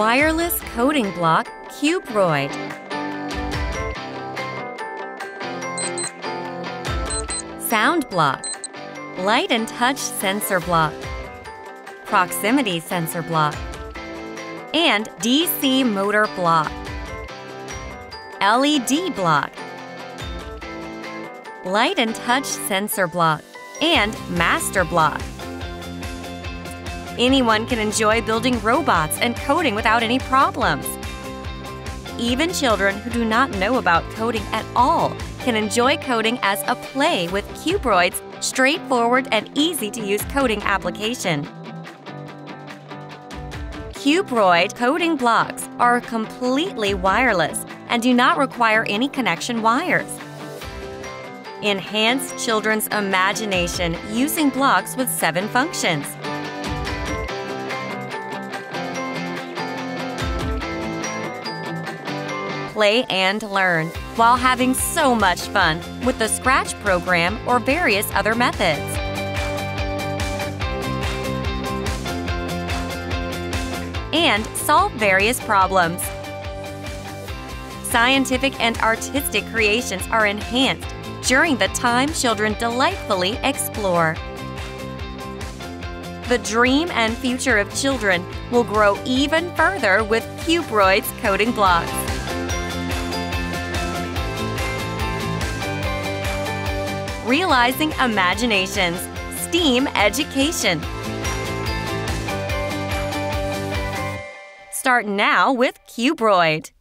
Wireless coding block Cubroid. Sound block. Light and touch sensor block. Proximity sensor block. And DC motor block. LED block. Light and touch sensor block. And master block. Anyone can enjoy building robots and coding without any problems. Even children who do not know about coding at all can enjoy coding as a play with Cubroid's straightforward and easy to use coding application. Cubroid coding blocks are completely wireless and do not require any connection wires. Enhance children's imagination using blocks with seven functions. Play and learn while having so much fun with the Scratch program or various other methods. And solve various problems. Scientific and artistic creations are enhanced during the time children delightfully explore. The dream and future of children will grow even further with Cubroid's coding blocks. Realizing Imaginations STEAM Education. Start now with Cubroid.